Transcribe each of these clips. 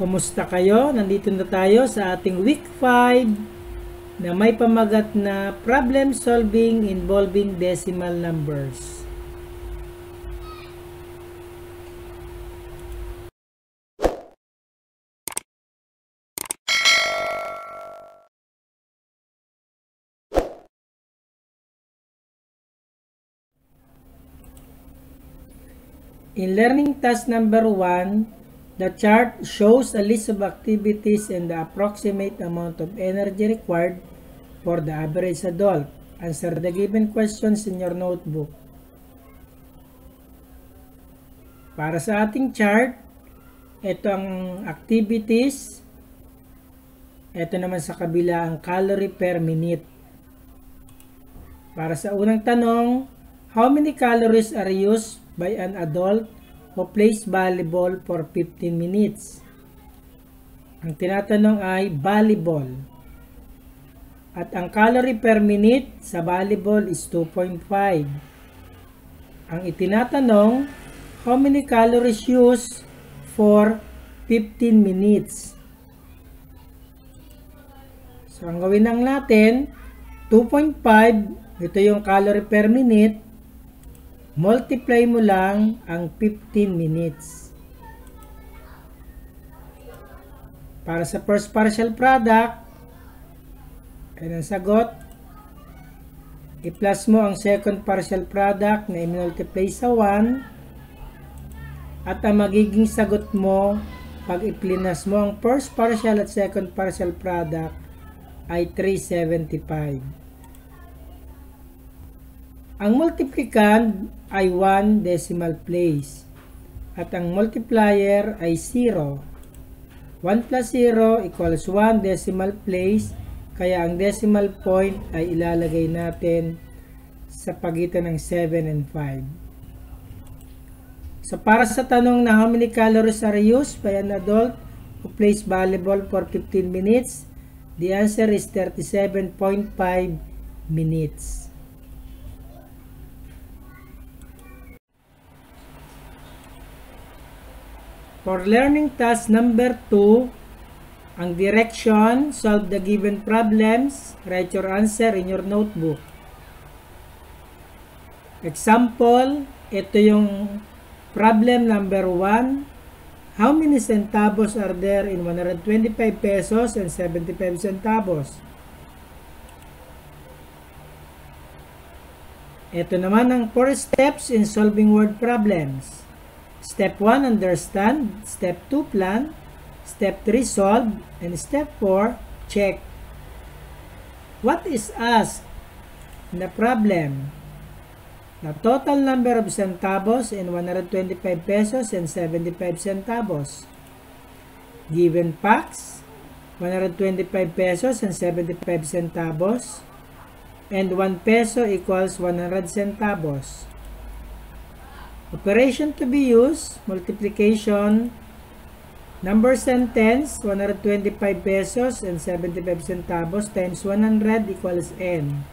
Kumusta kayo? Nandito na tayo sa ating week 5 na may pamagat na problem solving involving decimal numbers. In learning task number 1, the chart shows a list of activities and the approximate amount of energy required for the average adult. Answer the given questions in your notebook. Para sa ating chart, ito ang activities. Ito naman sa kabila ang calorie per minute. Para sa unang tanong, how many calories are used by an adult who plays volleyball for 15 minutes. Ang tinatanong ay volleyball. At ang calorie per minute sa volleyball is 2.5. Ang itinatanong, how many calories used for 15 minutes? So, ang gawin lang natin, 2.5, ito yung calorie per minute, multiply mo lang ang 15 minutes. Para sa first partial product, ay ang sagot, i-plus mo ang second partial product na i-multiply sa 1 at ang magiging sagot mo pag iplinas mo ang first partial at second partial product ay 375. Ang multiplicand ay 1 decimal place at ang multiplier ay 0. 1 plus 0 equals 1 decimal place kaya ang decimal point ay ilalagay natin sa pagitan ng 7 and 5. So para sa tanong na how many calories are used by an adult who plays volleyball for 15 minutes, the answer is 37.5 minutes. For learning task number 2, ang direction, solve the given problems, write your answer in your notebook. Example, ito yung problem number 1. How many centavos are there in 125 pesos and 75 centavos? Ito naman ang 4 steps in solving word problems. Step 1, understand. Step 2, plan. Step 3, solve. And step 4, check. What is asked in the problem? The total number of centavos in 125 pesos and 75 centavos. Given facts, 125 pesos and 75 centavos and 1 peso equals 100 centavos. Operation to be used, multiplication, number sentence, 125 pesos and 75 centavos times 100 equals n.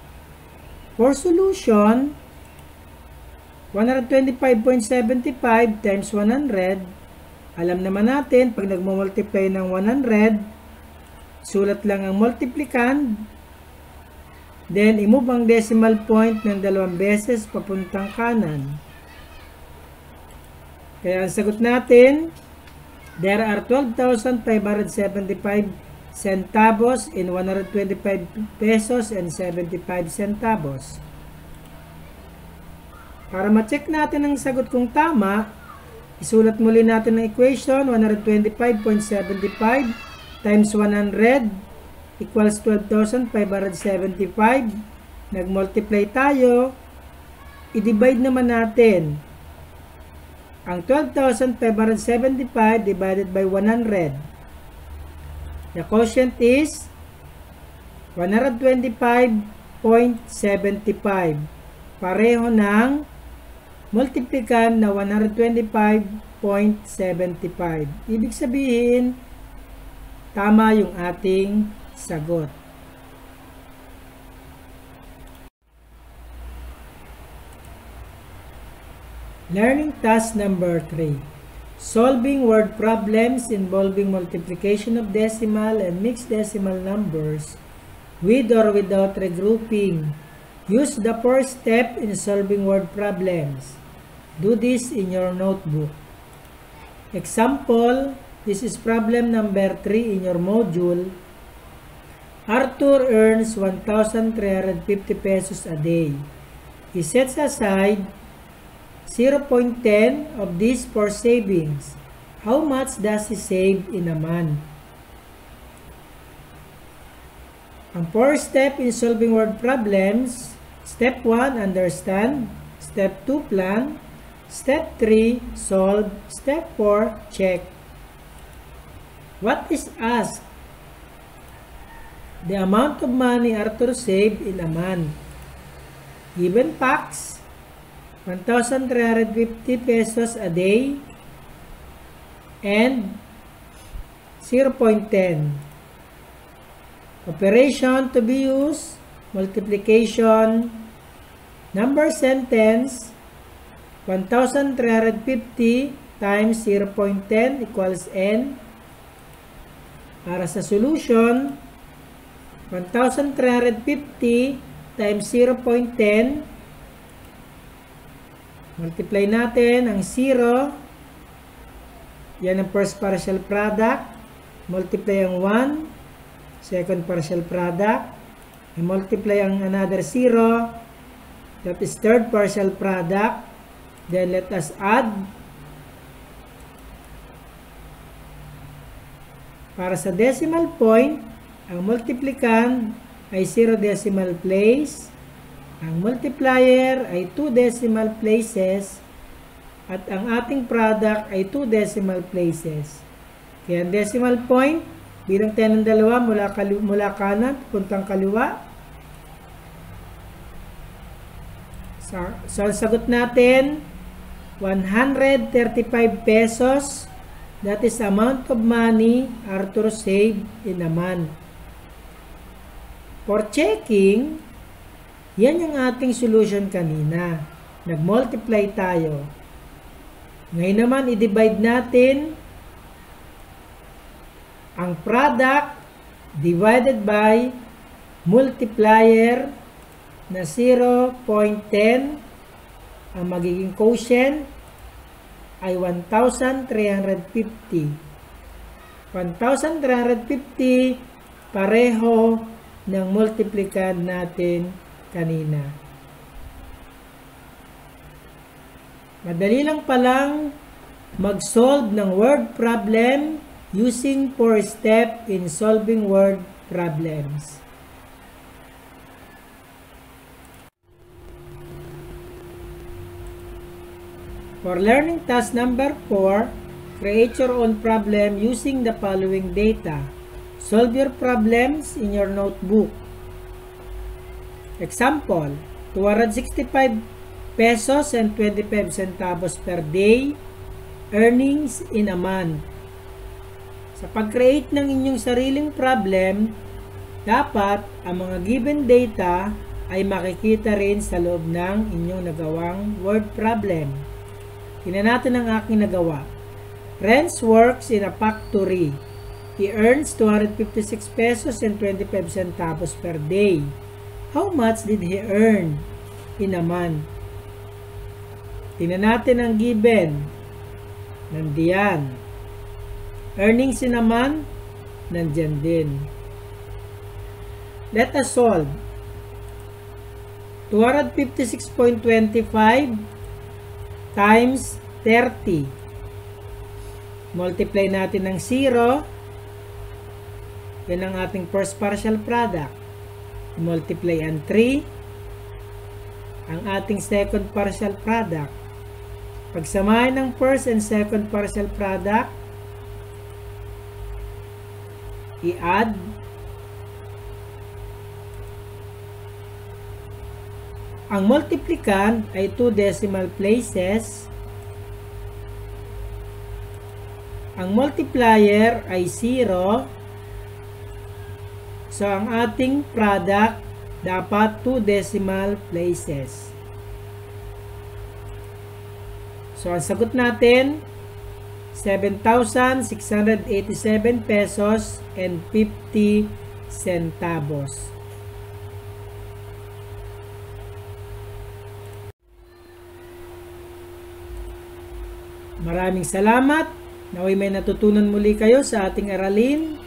For solution, 125.75 times 100, alam naman natin, pag nagmumultiply ng 100, sulat lang ang multiplicand, then imove ang decimal point ng dalawang beses papuntang kanan. Kaya ang sagot natin, there are 12,575 centavos in 125 pesos and 75 centavos. Para ma-check natin ang sagot kung tama, isulat muli natin ang equation 125.75 times 100 equals 12,575. Nag-multiply tayo. I-divide naman natin ang 12,575 divided by 100. The quotient is 125.75. Pareho ng multiplican na 125.75. Ibig sabihin, tama yung ating sagot. Learning task number 3. Solving word problems involving multiplication of decimal and mixed decimal numbers with or without regrouping. Use the first step in solving word problems. Do this in your notebook. Example, this is problem number 3 in your module. Arthur earns 1,350 pesos a day. He sets aside 0.10 of this for savings. How much does he save in a month? Ang first step in solving word problems, step 1, understand. Step 2, plan. Step 3, solve. Step 4, check. What is asked? The amount of money Arthur saved in a month. Given facts, 1,350 pesos a day and 0.10. Operation to be used, multiplication, number sentence, 1,350 times 0.10 equals n. Para sa solution, 1,350 times 0.10 Multiply natin ang 0. Yan ang first partial product. Multiply ang 1. Second partial product. And multiply ang another 0. That is third partial product. Then let us add. Para sa decimal point, ang multiplicand ay 0 decimal place. Ang multiplier ay 2 decimal places at ang ating product ay 2 decimal places. Kaya ang decimal point, bilang tayo ng dalawa mula, mula kanan, puntang kaliwa. So, so ang sagot natin, 135 pesos. That is amount of money Arthur saved in a month. For checking, yan yung ating solution kanina. Nag-multiply tayo. Ngayon naman, i-divide natin ang product divided by multiplier na 0.10 ang magiging quotient ay 1,350. 1,350 pareho ng multiplicand natin kanina. Madali lang palang mag-solve ng word problem using four step in solving word problems. For learning task number 4, create your own problem using the following data. Solve your problems in your notebook. Example, 265 pesos and 25 centavos per day earnings in a month. Sa pag-create ng inyong sariling problem, dapat ang mga given data ay makikita rin sa loob ng inyong nagawang word problem. Tingnan natin ang aking nagawa. Renz works in a factory. He earns 256 pesos and 25 centavos per day. How much did he earn in a month? Tingnan natin ang given. Nandiyan. Earnings in a month, nandyan din. Let us solve. 256.25 times 30. Multiply natin ng 0. Yan ang ating first partial product multiply ang 3 ang ating second partial product. Pagsamahin ng first and second partial product, i-add Ang multiplicand ay 2 decimal places. Ang multiplier ay 0 So, ang ating product dapat 2 decimal places. So, ang sagot natin, 7,687 pesos and 50 centavos. Maraming salamat. Naway may natutunan muli kayo sa ating aralin.